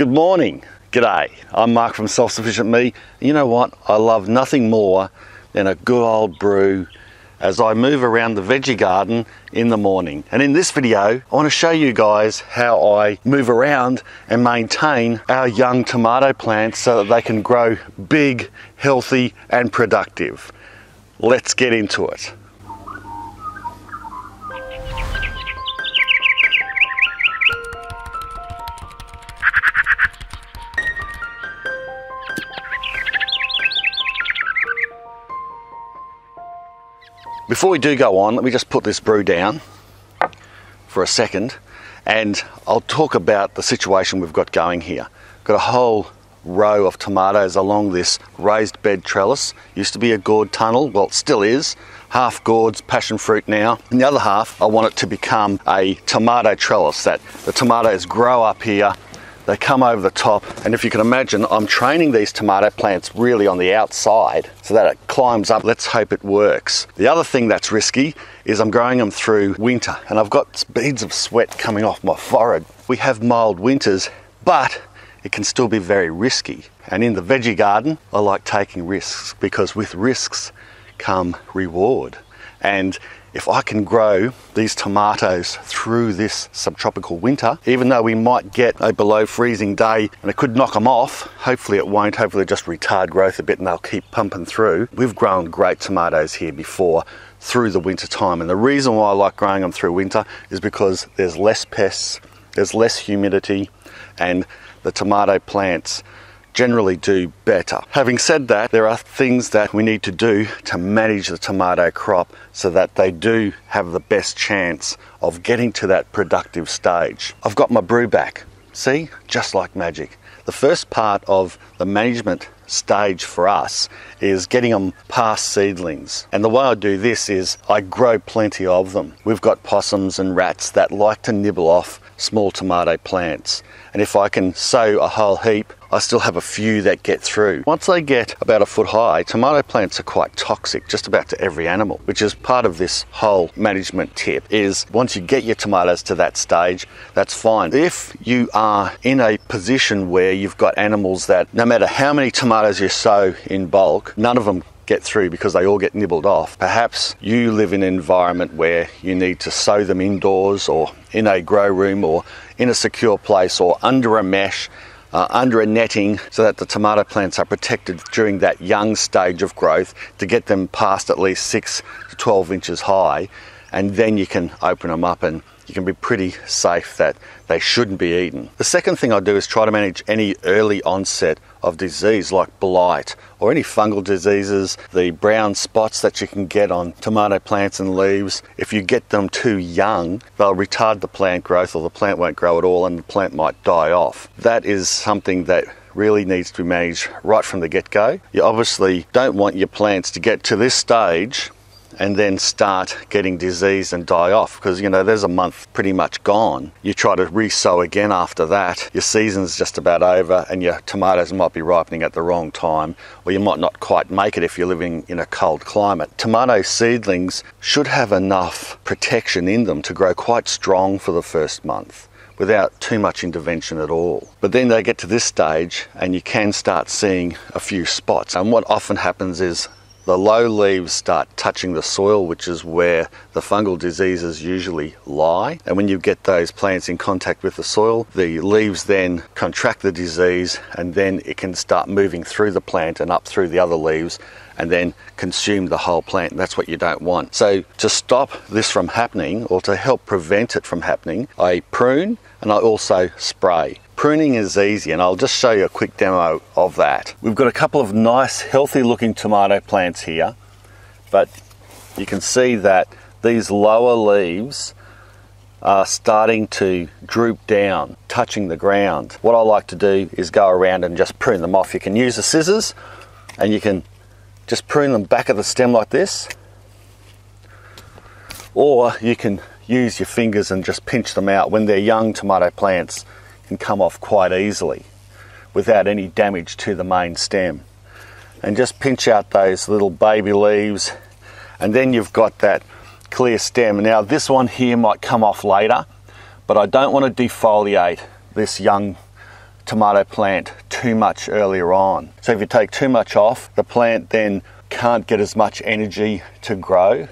Good morning. G'day. I'm Mark from Self Sufficient Me. You know what? I love nothing more than a good old brew as I move around the veggie garden in the morning. And in this video, I want to show you guys how I move around and maintain our young tomato plants so that they can grow big, healthy, and productive. Let's get into it. Before we do go on, let me just put this brew down for a second and I'll talk about the situation we've got going here. Got a whole row of tomatoes along this raised bed trellis. Used to be a gourd tunnel, well it still is. Half gourds, passion fruit now. And the other half, I want it to become a tomato trellis that the tomatoes grow up here they come over the top, and if you can imagine, I'm training these tomato plants really on the outside so that it climbs up. Let's hope it works. The other thing that's risky is I'm growing them through winter, and I've got beads of sweat coming off my forehead. We have mild winters, but it can still be very risky. And in the veggie garden, I like taking risks because with risks come reward. And if I can grow these tomatoes through this subtropical winter, even though we might get a below freezing day and it could knock them off, hopefully it won't, hopefully just retard growth a bit and they'll keep pumping through. We've grown great tomatoes here before through the winter time and the reason why I like growing them through winter is because there's less pests, there's less humidity and the tomato plants generally do better. Having said that, there are things that we need to do to manage the tomato crop so that they do have the best chance of getting to that productive stage. I've got my brew back. See, just like magic. The first part of the management stage for us is getting them past seedlings. And the way I do this is I grow plenty of them. We've got possums and rats that like to nibble off small tomato plants. And if I can sow a whole heap, I still have a few that get through. Once they get about a foot high, tomato plants are quite toxic just about to every animal, which is part of this whole management tip is once you get your tomatoes to that stage, that's fine. If you are in a position where you've got animals that no matter how many tomatoes you sow in bulk, none of them get through because they all get nibbled off. Perhaps you live in an environment where you need to sow them indoors or in a grow room or in a secure place or under a mesh. Uh, under a netting so that the tomato plants are protected during that young stage of growth to get them past at least 6 to 12 inches high and then you can open them up and you can be pretty safe that they shouldn't be eaten. The second thing I do is try to manage any early onset of disease like blight or any fungal diseases, the brown spots that you can get on tomato plants and leaves. If you get them too young, they'll retard the plant growth or the plant won't grow at all and the plant might die off. That is something that really needs to be managed right from the get go. You obviously don't want your plants to get to this stage and then start getting disease and die off because you know there's a month pretty much gone. You try to re-sow again after that, your season's just about over and your tomatoes might be ripening at the wrong time or you might not quite make it if you're living in a cold climate. Tomato seedlings should have enough protection in them to grow quite strong for the first month without too much intervention at all. But then they get to this stage and you can start seeing a few spots. And what often happens is the low leaves start touching the soil, which is where the fungal diseases usually lie. And when you get those plants in contact with the soil, the leaves then contract the disease and then it can start moving through the plant and up through the other leaves and then consume the whole plant. That's what you don't want. So, to stop this from happening or to help prevent it from happening, I prune and I also spray. Pruning is easy and I'll just show you a quick demo of that. We've got a couple of nice healthy looking tomato plants here but you can see that these lower leaves are starting to droop down, touching the ground. What I like to do is go around and just prune them off. You can use the scissors and you can just prune them back at the stem like this or you can use your fingers and just pinch them out when they're young tomato plants can come off quite easily without any damage to the main stem. And just pinch out those little baby leaves and then you've got that clear stem. Now this one here might come off later, but I don't want to defoliate this young tomato plant too much earlier on. So if you take too much off, the plant then can't get as much energy to grow,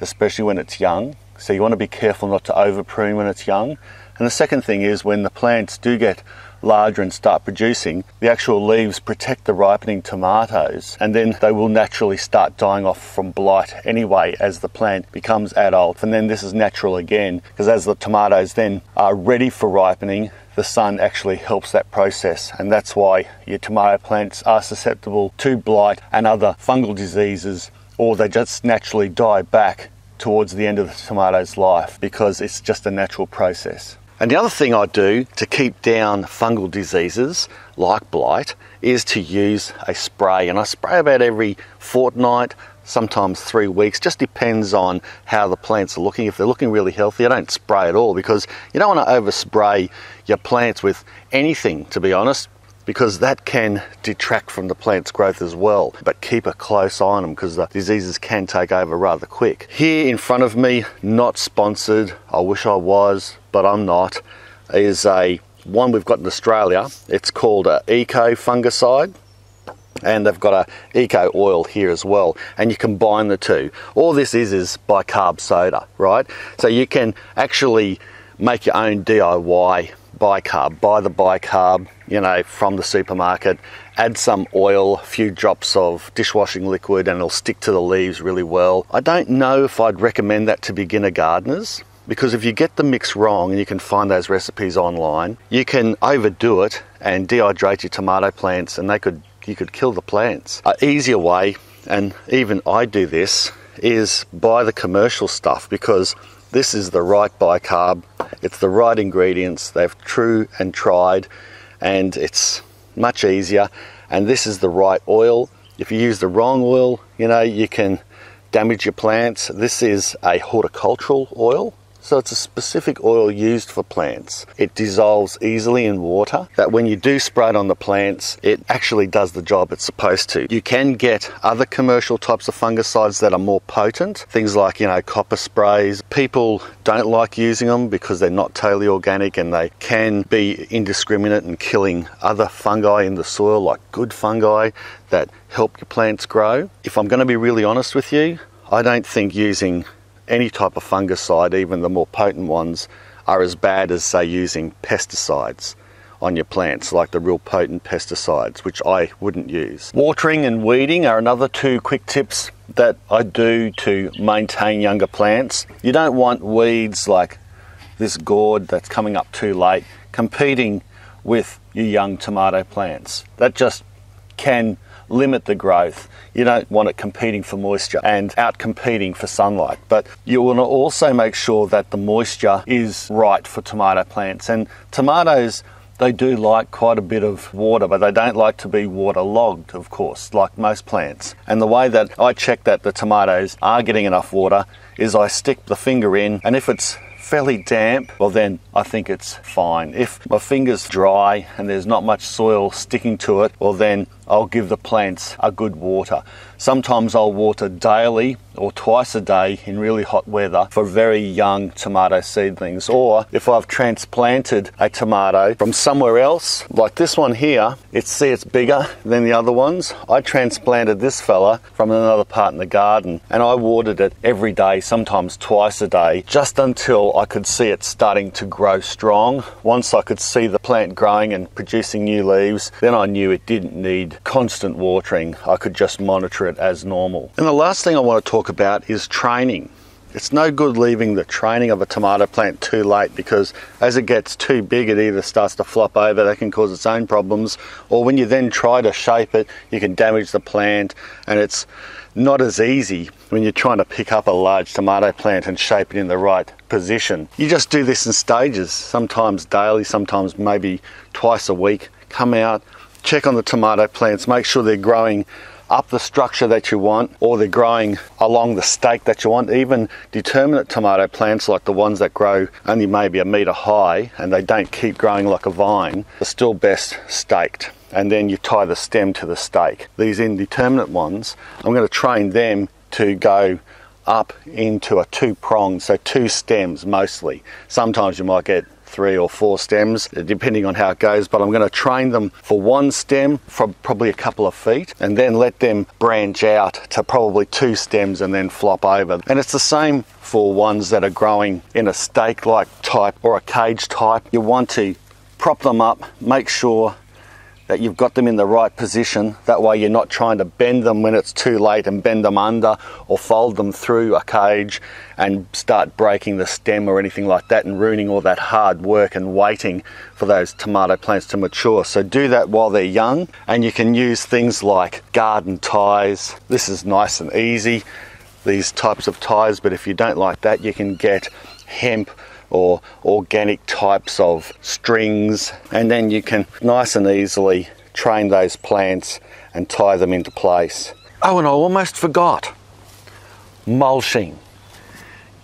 especially when it's young. So you want to be careful not to over prune when it's young. And the second thing is when the plants do get larger and start producing, the actual leaves protect the ripening tomatoes and then they will naturally start dying off from blight anyway as the plant becomes adult. And then this is natural again because as the tomatoes then are ready for ripening, the sun actually helps that process and that's why your tomato plants are susceptible to blight and other fungal diseases or they just naturally die back towards the end of the tomato's life because it's just a natural process. And the other thing I do to keep down fungal diseases like blight is to use a spray. And I spray about every fortnight, sometimes three weeks, just depends on how the plants are looking. If they're looking really healthy, I don't spray at all because you don't want to overspray your plants with anything, to be honest because that can detract from the plant's growth as well. But keep a close eye on them because the diseases can take over rather quick. Here in front of me, not sponsored, I wish I was, but I'm not, is a one we've got in Australia. It's called a eco fungicide and they've got a eco oil here as well and you combine the two. All this is is bicarb soda right? So you can actually make your own diy bicarb buy the bicarb you know from the supermarket add some oil a few drops of dishwashing liquid and it'll stick to the leaves really well. I don't know if i'd recommend that to beginner gardeners because if you get the mix wrong and you can find those recipes online you can overdo it and dehydrate your tomato plants and they could you could kill the plants. An easier way and even i do this is buy the commercial stuff because this is the right bicarb. It's the right ingredients. They've true and tried and it's much easier. And this is the right oil. If you use the wrong oil you know you can damage your plants. This is a horticultural oil so it's a specific oil used for plants. It dissolves easily in water, that when you do spray it on the plants, it actually does the job it's supposed to. You can get other commercial types of fungicides that are more potent, things like, you know, copper sprays. People don't like using them because they're not totally organic and they can be indiscriminate in killing other fungi in the soil, like good fungi that help your plants grow. If I'm going to be really honest with you, I don't think using any type of fungicide, even the more potent ones, are as bad as, say, using pesticides on your plants, like the real potent pesticides, which I wouldn't use. Watering and weeding are another two quick tips that I do to maintain younger plants. You don't want weeds like this gourd that's coming up too late competing with your young tomato plants. That just can limit the growth. You don't want it competing for moisture and out competing for sunlight. But you want to also make sure that the moisture is right for tomato plants. And tomatoes, they do like quite a bit of water, but they don't like to be waterlogged, of course, like most plants. And the way that I check that the tomatoes are getting enough water is I stick the finger in, and if it's fairly damp, well then I think it's fine. If my finger's dry and there's not much soil sticking to it, well then I'll give the plants a good water. Sometimes I'll water daily or twice a day in really hot weather for very young tomato seedlings. Or if I've transplanted a tomato from somewhere else, like this one here, it's see it's bigger than the other ones. I transplanted this fella from another part in the garden and I watered it every day, sometimes twice a day, just until I could see it starting to grow strong. Once I could see the plant growing and producing new leaves, then I knew it didn't need constant watering. I could just monitor it as normal. And the last thing I want to talk about is training. It's no good leaving the training of a tomato plant too late because as it gets too big, it either starts to flop over, that can cause its own problems, or when you then try to shape it, you can damage the plant, and it's not as easy when you're trying to pick up a large tomato plant and shape it in the right position. You just do this in stages, sometimes daily, sometimes maybe twice a week. Come out, check on the tomato plants, make sure they're growing up the structure that you want or they're growing along the stake that you want. Even determinate tomato plants like the ones that grow only maybe a metre high and they don't keep growing like a vine are still best staked. And then you tie the stem to the stake. These indeterminate ones, I'm going to train them to go up into a two pronged, so two stems mostly. Sometimes you might get three or four stems, depending on how it goes. But I'm going to train them for one stem from probably a couple of feet and then let them branch out to probably two stems and then flop over. And it's the same for ones that are growing in a stake like type or a cage type. You want to prop them up, make sure that you've got them in the right position. That way you're not trying to bend them when it's too late and bend them under or fold them through a cage and start breaking the stem or anything like that and ruining all that hard work and waiting for those tomato plants to mature. So do that while they're young and you can use things like garden ties. This is nice and easy, these types of ties, but if you don't like that, you can get hemp or organic types of strings and then you can nice and easily train those plants and tie them into place. Oh, and I almost forgot mulching.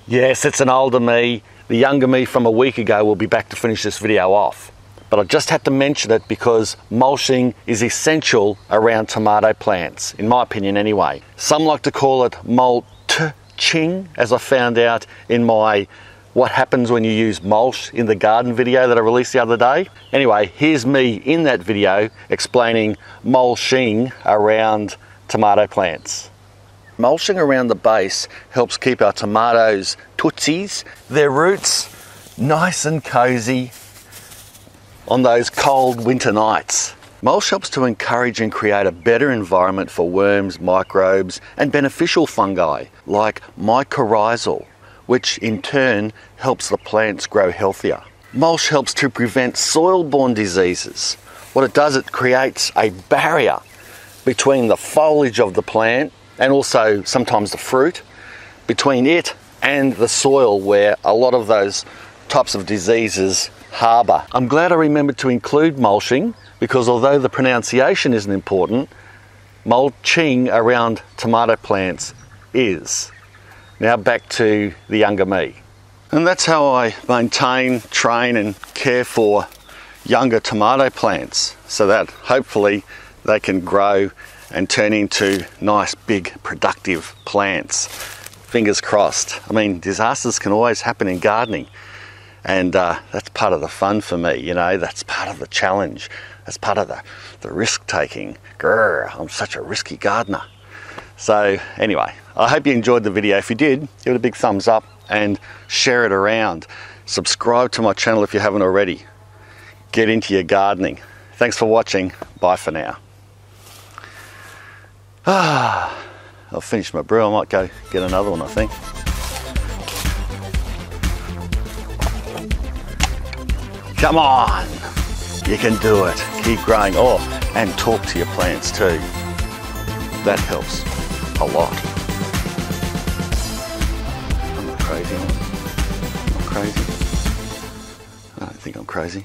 Yes, it's an older me. The younger me from a week ago will be back to finish this video off. But I just had to mention it because mulching is essential around tomato plants, in my opinion anyway. Some like to call it mulching, as I found out in my what happens when you use mulch in the garden video that I released the other day. Anyway, here's me in that video explaining mulching around tomato plants. Mulching around the base helps keep our tomatoes tootsies, their roots nice and cozy on those cold winter nights. Mulch helps to encourage and create a better environment for worms, microbes and beneficial fungi like mycorrhizal which in turn helps the plants grow healthier. Mulch helps to prevent soil-borne diseases. What it does, it creates a barrier between the foliage of the plant and also sometimes the fruit, between it and the soil where a lot of those types of diseases harbour. I'm glad I remembered to include mulching because although the pronunciation isn't important, mulching around tomato plants is. Now back to the younger me. And that's how I maintain, train and care for younger tomato plants so that hopefully they can grow and turn into nice big productive plants. Fingers crossed. I mean disasters can always happen in gardening and uh, that's part of the fun for me, you know, that's part of the challenge. That's part of the, the risk taking. Grr, I'm such a risky gardener. So anyway, I hope you enjoyed the video. If you did, give it a big thumbs up and share it around. Subscribe to my channel if you haven't already. Get into your gardening. Thanks for watching. Bye for now. Ah, I've finished my brew. I might go get another one, I think. Come on. You can do it. Keep growing. Oh, and talk to your plants too. That helps a lot. Crazy. I don't think I'm crazy.